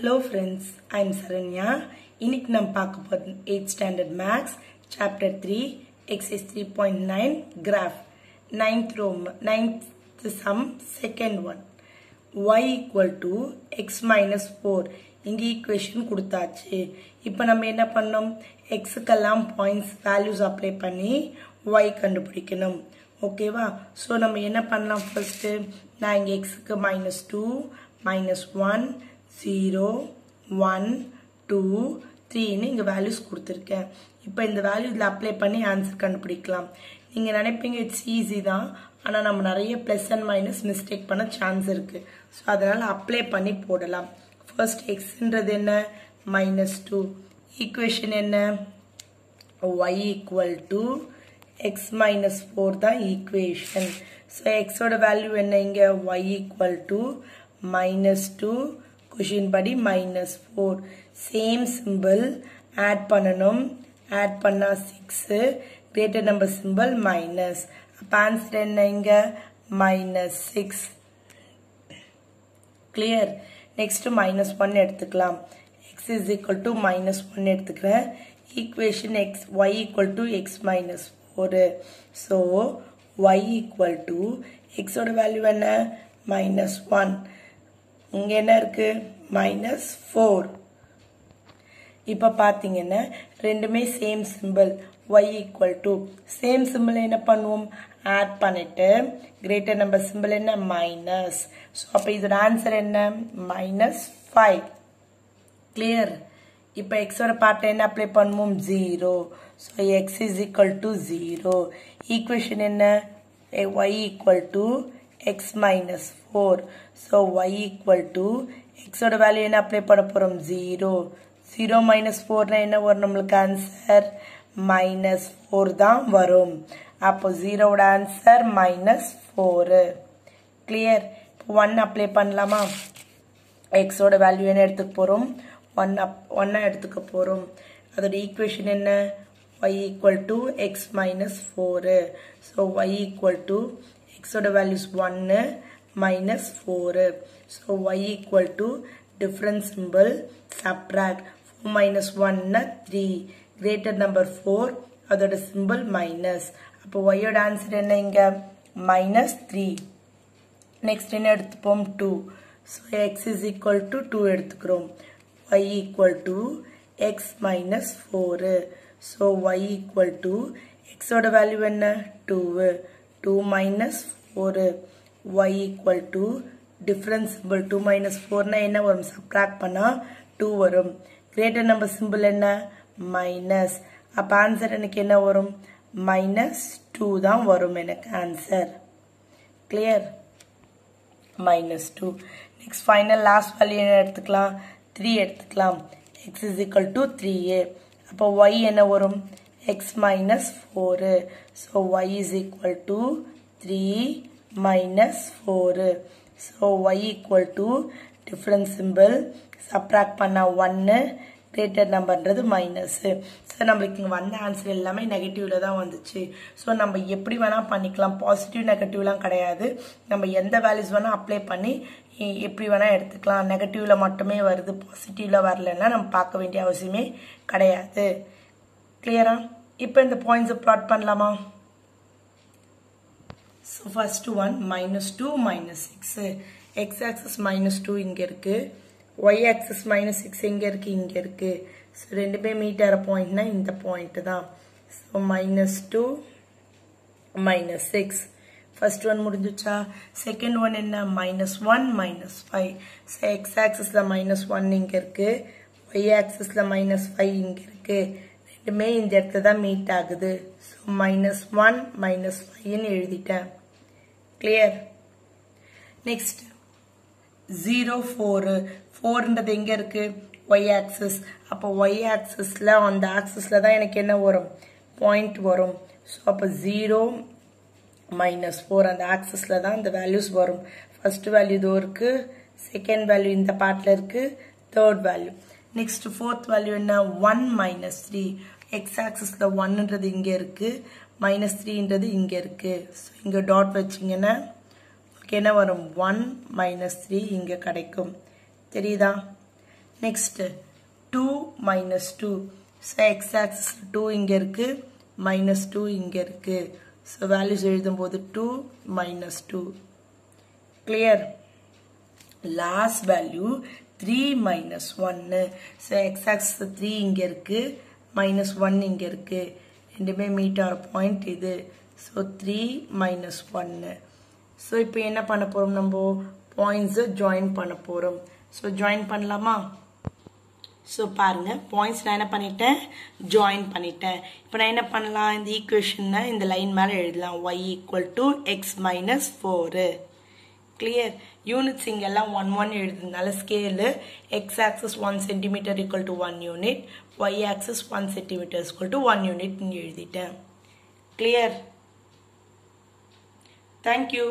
Hello friends I'm Saranya இன்னைக்கு நம்ம பார்க்க போகிறது eight standard maths chapter three exercise three point nine graph ninth from ninth sum second one y equal to x minus four இங்கே equation கொடுத்தாச்சு. இப்போ நம்ம என்ன பண்ணோம் எக்ஸுக்கெல்லாம் பாயிண்ட்ஸ் வேல்யூஸ் அப்ளை பண்ணி ஒய் கண்டுபிடிக்கணும். ஓகேவா ஸோ நம்ம என்ன பண்ணலாம் ஃபர்ஸ்ட்டு நான் இங்கே எக்ஸுக்கு minus two minus one zero one two த்ரீன்னு இங்கே வேல்யூஸ் கொடுத்துருக்கேன். இப்போ இந்த வேல்யூ இதில் அப்ளை பண்ணி ஆன்சர் கண்டுபிடிக்கலாம். நீங்கள் நினைப்பீங்க இட்ஸ் ஈஸி தான். ஆனால் நம்ம நிறைய ப்ளஸ் அண்ட் மைனஸ் மிஸ்டேக் பண்ண சான்ஸ் இருக்குது ஸோ அதனால் அப்ளை பண்ணி போடலாம். ஃபர்ஸ்ட் எக்ஸ்ன்றது என்ன? மைனஸ் டூ ஈக்குவேஷன் என்ன? Y equal to x minus four தான் ஈக்குவேஷன் ஸோ எக்ஸோட வேல்யூ என்ன இங்கே? Y equal to minus two question படி minus four same symbol add பண்ணணும். ஆட் பண்ணால் six greater number symbol minus அப்போ ஆன்சர் என்ன இங்கே? Minus six clear next minus one எடுத்துக்கலாம். X is equal to minus one எடுத்துக்கிறேன். Equation x y equal to x minus four so y equal to எக்ஸோட value என்ன? Minus one இங்கே என்ன இருக்கு? மைனஸ் ஃபோர் இப்போ பார்த்தீங்கன்னா ரெண்டுமே same symbol y equal to same symbol என்ன பண்ணுவோம்? ஆட் பண்ணிட்டு கிரேட்டர் நம்பர் சிம்பிள் என்ன? மைனஸ் ஸோ அப்போ இதோட ஆன்சர் என்ன? மைனஸ் ஃபைவ் கிளியர் இப்போ எக்ஸோட பார்ட்டை என்ன அப்ளை பண்ணுவோம்? Zero so x is equal to zero equation என்ன? Y equal to x minus four so y equal to எக்ஸோட வேல்யூ என்ன அப்ளை பண்ண போகிறோம் ஜீரோ ஜீரோ மைனஸ் ஃபோர்னா என்ன வரும் நம்மளுக்கு ஆன்சர் மைனஸ் ஃபோர் தான் வரும். அப்போ ஜீரோவோட ஆன்சர் மைனஸ் ஃபோரு கிளியர் இப்போ ஒன் அப்ளை பண்ணலாமா? எக்ஸோட வேல்யூ என்ன எடுத்துக்க போகிறோம் ஒன் அப் ஒன்னாக எடுத்துக்க போகிறோம் அதோட ஈக்குவேஷன் என்ன? y equal to x minus four so y equal to எக்ஸோட வேல்யூஸ் ஒன்று minus four so y equal to different symbol subtract four minus ஒன்னு த்ரீ கிரேட்டர் நம்பர் ஃபோர் அதோட சிம்பிள் மைனஸ் அப்போ ஒய்யோட ஆன்சர் என்ன இங்கே? மைனஸ் த்ரீ நெக்ஸ்ட் என்ன எடுத்துப்போம்? Two so x is equal to two எடுத்துக்கிறோம். Y equal to x minus four so y equal to எக்ஸோட வேல்யூ என்ன? Two two minus four y equal to difference symbol two minus ஃபோர்னா என்ன வரும்? Subtract பண்ணால் two வரும். Greater number simple என்ன? Minus அப்போ answer எனக்கு என்ன வரும்? மைனஸ் டூ தான் வரும் எனக்கு answer clear? Minus two next final last value என்ன எடுத்துக்கலாம்? த்ரீ எடுத்துக்கலாம். X is equal to three ஏ அப்போ ஒய் என்ன வரும்? X minus four so y is equal to three minus four so y equal to different symbol subtract பண்ணால் ஒன்று greater நம்பர்ன்றது minus so நம்மளுக்கு இங்கே வந்த ஆன்சர் எல்லாமே நெகட்டிவில் தான் வந்துச்சு. ஸோ நம்ம எப்படி வேணால் பண்ணிக்கலாம். பாசிட்டிவ் நெகட்டிவ்லாம் கிடையாது. நம்ம எந்த வேல்யூஸ் வேணால் அப்ளை பண்ணி எப்படி வேணால் எடுத்துக்கலாம். நெகட்டிவில் மட்டுமே வருது. பாசிட்டிவில் வரலன்னா நம்ம பார்க்க வேண்டிய அவசியமே கிடையாது. கிளியரா இப்போ இந்த பாயிண்ட்ஸை ப்ளாட் பண்ணலாமா? So first one minus two minus six x axis minus two இங்கே இருக்குது ஒய் ஆக்சஸ் மைனஸ் சிக்ஸ் எங்கே இருக்குது இங்கே இருக்குது ஸோ ரெண்டுமே மீட் ஆகிற பாயிண்ட்னா இந்த பாயிண்ட்டு தான். So minus two minus six first one முடிஞ்சிச்சா? செகண்ட் ஒன் என்ன? Minus one minus five so x ஆக்சஸில் minus one இங்கே இருக்குது ஒய் ஆக்சஸில் மைனஸ் ஃபைவ் இங்கே இருக்குது ரெண்டுமே இந்த இடத்துல தான் மீட் ஆகுது. ஸோ மைனஸ் ஒன் மைனஸ் ஃபைவ்னு எழுதிட்டேன். கிளியர் நெக்ஸ்ட் ஜீரோ ஃபோரு ஃபோர்ன்றது எங்கே இருக்குது ஒய் ஆக்சஸ் அப்போ ஒய் ஆக்சஸில் அந்த ஆக்சஸில் தான் எனக்கு என்ன வரும்? பாயிண்ட் வரும். ஸோ அப்போ ஜீரோ மைனஸ் ஃபோர் அந்த ஆக்சஸில் தான் இந்த வேல்யூஸ் வரும். ஃபர்ஸ்ட் வேல்யூ இதோ இருக்குது செகண்ட் வேல்யூ இந்த பார்ட்டில் இருக்குது third value next fourth value என்ன? ஒன் மைனஸ் த்ரீ எக்ஸ் ஆக்சஸில் ஒன்னுன்றது இங்கே இருக்குது மைனஸ் த்ரீன்றது இங்கே இருக்குது ஸோ இங்கே டாட் வச்சிங்கன்னா உங்களுக்கு என்ன வரும்? ஒன் மைனஸ் த்ரீ இங்கே கிடைக்கும். தெரியுதா? Next two minus two so x axis two இங்கே இருக்கு. மைனஸ் டூ இங்கே இருக்கு. ஸோ வேல்யூஸ் எழுதும்போது two minus two clear last value three minus ஒன்னு ஸோ எக்ஸ் த்ரீ இங்கே இருக்குது மைனஸ் ஒன் இங்கே இருக்குது ரெண்டுமே மீட் ஆகிற பாயிண்ட் இது. ஸோ த்ரீ மைனஸ் ஒன்னு ஸோ இப்போ என்ன பண்ண போகிறோம் நம்ம? பாயிண்ட்ஸை ஜாயின் பண்ண போகிறோம் ஸோ ஜாயின் பண்ணலாமா? ஸோ பாருங்கள் பாயிண்ட்ஸ் நான் என்ன பண்ணிட்டேன்? ஜாயின் பண்ணிட்டேன். இப்போ நான் என்ன பண்ணலாம்? இந்த ஈக்குவேஷனை இந்த லைன் மேலே எழுதலாம். Y equal to x minus four clear units இங்கெல்லாம் one one எழுதுனால scale x axis one centimetre equal to one unit y axis one centimetre equal to one unit எழுதிட்டேன். Clear thank you